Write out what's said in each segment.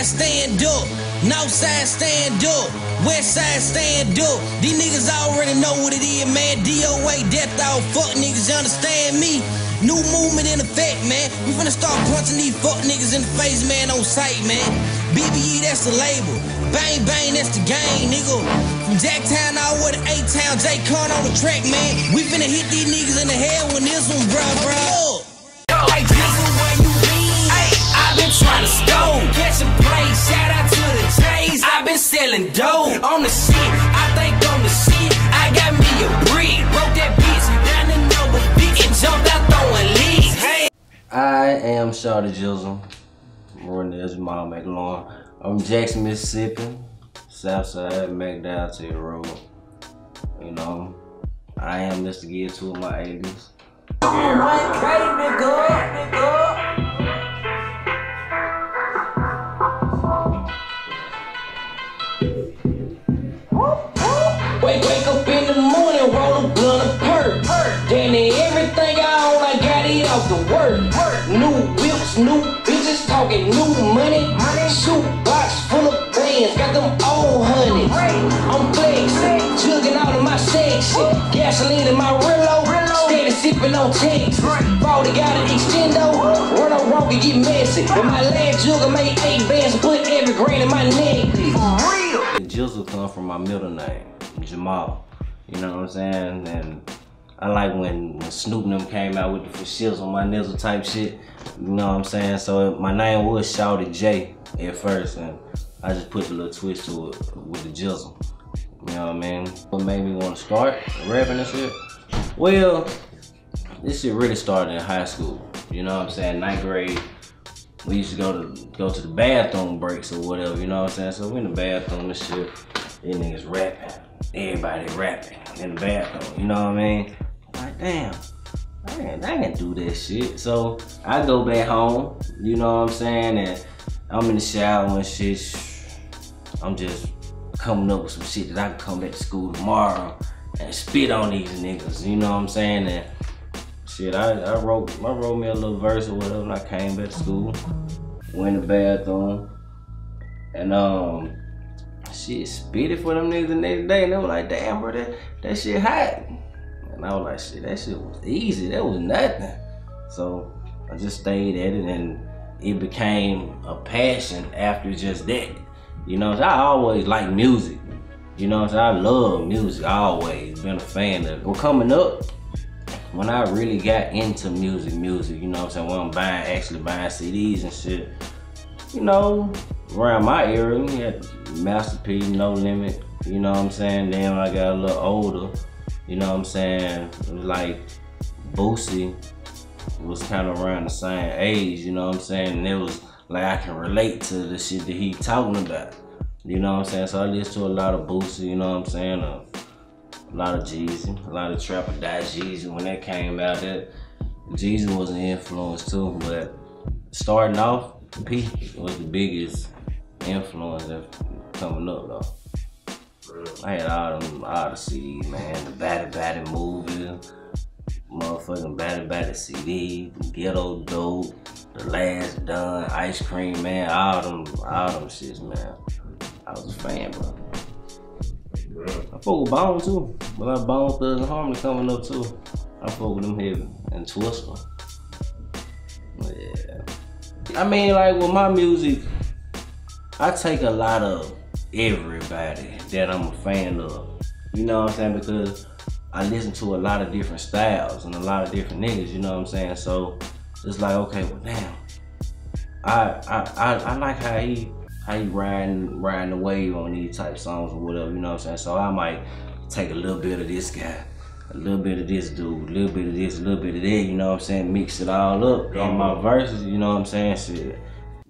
Southside stand up, Northside stand up, Westside stand up. These niggas already know what it is, man. DOA, death all fuck niggas, you understand me? New movement in effect, man. We finna start punching these fuck niggas in the face, man, on sight, man. BBE, that's the label. Bang, bang, that's the game, nigga. From Jacktown all the way to A-Town, J Con on the track, man. We finna hit these niggas in the head when this one, bruh, bruh. I been selling dope on the shit. I think on the shit. I got me a brick. Broke that bitch down the number bitch and jumped out throwing leads. Hey. I am Shawdy Jizzle. Renez Mom McLaurin. I'm Jackson, Mississippi. Southside, McDowell to your road. You know, I am Mr. Get to my 80s. Wake, in my Rillo, steady sipping on tanks. Brody got an extendo, run a wrong and get messy. But my last jug, I made eight bands, put every grain in my necklace. Jizzle come from my middle name, Jamal. You know what I'm saying? And I like when, when Snoop and them came out with the for shits on my nizzle type shit. You know what I'm saying? So my name was Shawty J at first, and I just put a little twist to it with the Jizzle. You know what I mean? What made me want to start rapping and shit? Well, this shit really started in high school. You know what I'm saying? Ninth grade. We used to go to go to the bathroom breaks or whatever, you know what I'm saying? So we in the bathroom and shit. These niggas rapping. Everybody rapping in the bathroom, you know what I mean? Like, damn. I ain't, I ain't do that shit. So I go back home, you know what I'm saying? And I'm in the shower and shit. I'm just coming up with some shit that I can come back to school tomorrow and spit on these niggas, you know what I'm saying? And shit, I, I wrote I wrote me a little verse or whatever and I came back to school, went to the bathroom, and um shit spit it for them niggas the next day and they were like, damn bro, that, that shit hot. And I was like, shit, that shit was easy, that was nothing. So I just stayed at it and it became a passion after just that. You know, I always like music. You know, I love music, always been a fan of. Well, coming up, when I really got into music, music, you know what I'm saying, when I'm buying, actually buying CDs and shit, you know, around my era, we had Master P, No Limit, you know what I'm saying? Then I got a little older, you know what I'm saying, like Boosie was kind of around the same age, you know what I'm saying? And it was like I can relate to the shit that he talking about. You know what I'm saying? So I listen to a lot of Boosie, you know what I'm saying? Uh, a lot of Jeezy, a lot of Trap or Die Jeezy. When that came out, that Jeezy was an influence too. But starting off, P was the biggest influence coming up though. I had all them, all the CDs, man. The Bout It Bout It movie, motherfucking Bout It Bout It CD, Ghetto Dope, The Last Don, Ice Cream, man. All them, all them shits, man. I was a fan, bro. I fuck with Bone too. But I Bone Thugs-n-Harmony coming up too. I fuck with them heavy. And Twista. Yeah. I mean, like with my music, I take a lot of everybody that I'm a fan of. You know what I'm saying? Because I listen to a lot of different styles and a lot of different niggas, you know what I'm saying? So it's like, okay, well now, I I I, I like how he how you riding riding the wave on these type songs or whatever, you know what I'm saying? So I might take a little bit of this guy, a little bit of this dude, a little bit of this, a little bit of that, you know what I'm saying? Mix it all up in my verses, you know what I'm saying? Shit.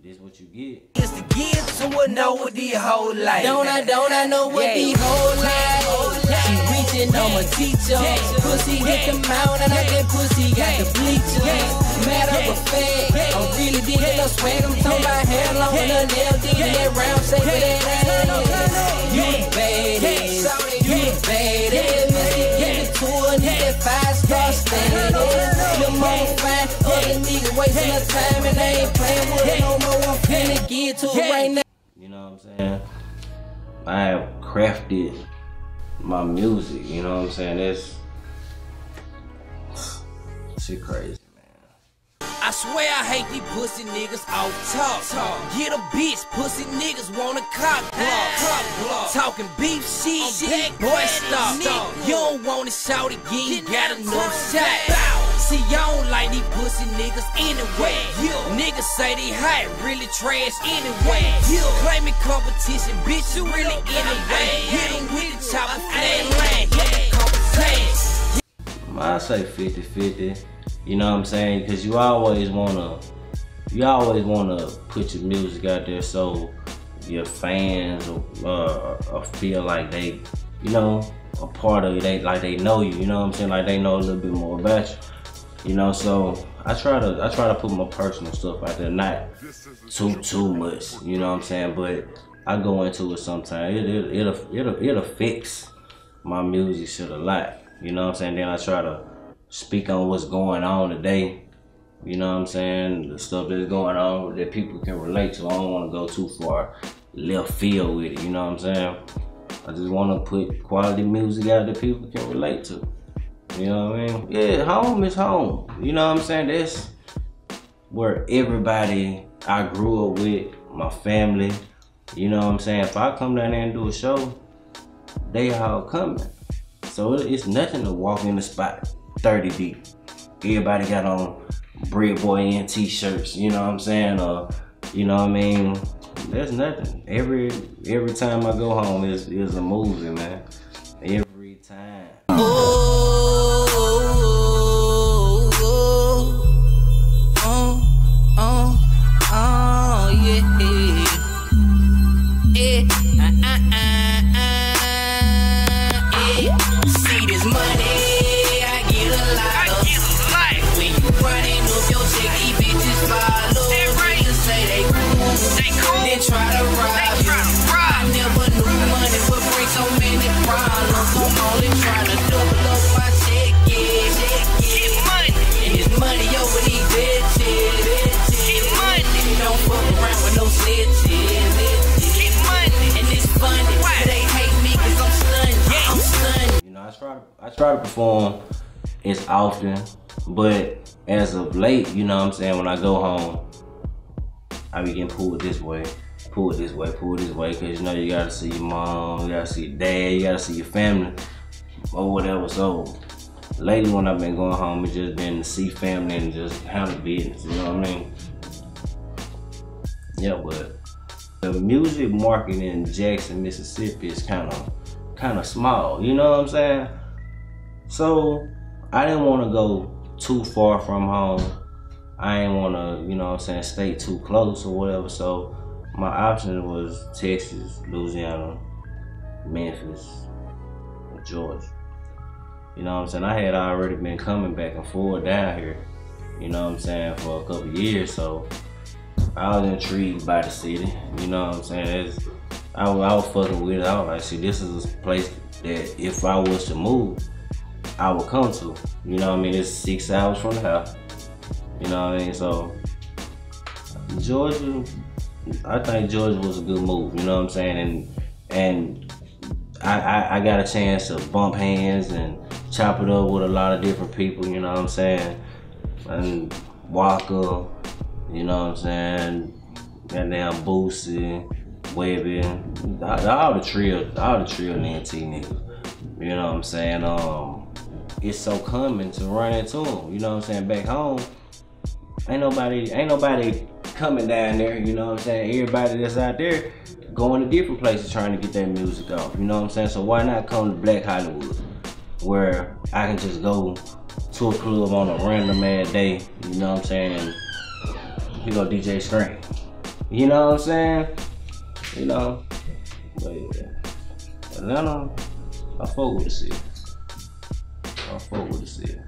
This what you get. Just to give someone know what the whole life. Don't I, don't I know what Yeah. the whole life? She reaching teacher. Pussy hit the mount and I that pussy got the bleachers. Matter of fact, I'm really digging swag. I'm talking about hair long and a nail digging round that. You the baddest, you the baddest. Missy, give it to her, need that five star status. Them on fine, other niggas time and they ain't with her no more. I'm Can't get to it right now. You know what I'm saying? I have crafted my music, you know what I'm saying? That's shit crazy. Man. I swear I hate these pussy niggas off talk. talk. Get a bitch, pussy niggas want a cock block. Talking beef shit, shit boy stop. You don't want to shout again, you got enough shot. See, y'all don't these pussy niggas anyway. Niggas say they hot, really trash anyway. Claiming competition, bitch, you really anyway. Hit 'em with the chopper, flat line, yeah. I say 50 50. You know what I'm saying? Because you always wanna, you always wanna put your music out there so your fans uh, uh, feel like they, you know, a part of it. They like they know you. You know what I'm saying? Like they know a little bit more about you. You know, so I try to I try to put my personal stuff out there, not too too much. You know what I'm saying? But I go into it sometimes. It it it'll it'll, it'll fix my music shit a lot. You know what I'm saying? Then I try to speak on what's going on today. You know what I'm saying? The stuff that's going on that people can relate to. I don't want to go too far left field with it. You know what I'm saying? I just want to put quality music out that people can relate to. You know what I mean? Yeah, home is home. You know what I'm saying? That's where everybody I grew up with, my family. You know what I'm saying? If I come down there and do a show, they all coming. So it's nothing to walk in the spot 30 deep. Everybody got on Bread Boy and t-shirts, you know what I'm saying? Or, you know what I mean? There's nothing. Every every time I go home is is a movie, man. Every time. I try to perform as often, but as of late, you know what I'm saying, when I go home, I be getting pulled this way, pulled this way, pulled this way, cause you know you gotta see your mom, you gotta see your dad, you gotta see your family, or whatever. So lately when I've been going home, it's just been to see family and just handle business, you know what I mean? Yeah, but the music market in Jackson, Mississippi is kind of kind of small. You know what I'm saying? So I didn't want to go too far from home. I didn't want to, you know what I'm saying, stay too close or whatever. So my option was Texas, Louisiana, Memphis, Georgia. You know what I'm saying? I had already been coming back and forth down here, you know what I'm saying, for a couple years. So I was intrigued by the city. You know what I'm saying? It's, I, I was fucking with it. I was like, see, this is a place that if I was to move, I would come to. You know I mean? It's six hours from the house. You know what I mean? So Georgia, I think Georgia was a good move. You know what I'm saying? And and I, I, I got a chance to bump hands and chop it up with a lot of different people. You know what I'm saying? And Walker, you know what I'm saying? Goddamn Boosie, Webbie, all, all the trio, all the trio and NT niggas. You know what I'm saying? Um, it's so common to run into them. You know what I'm saying? Back home, ain't nobody, ain't nobody coming down there. You know what I'm saying? Everybody that's out there going to different places trying to get their music off. You know what I'm saying? So why not come to Black Hollywood, where I can just go to a club on a random ass day. You know what I'm saying? And he go DJ Scream. You know what I'm saying? You know, but yeah. Atlanta, I fuck with the city. I fuck with the city.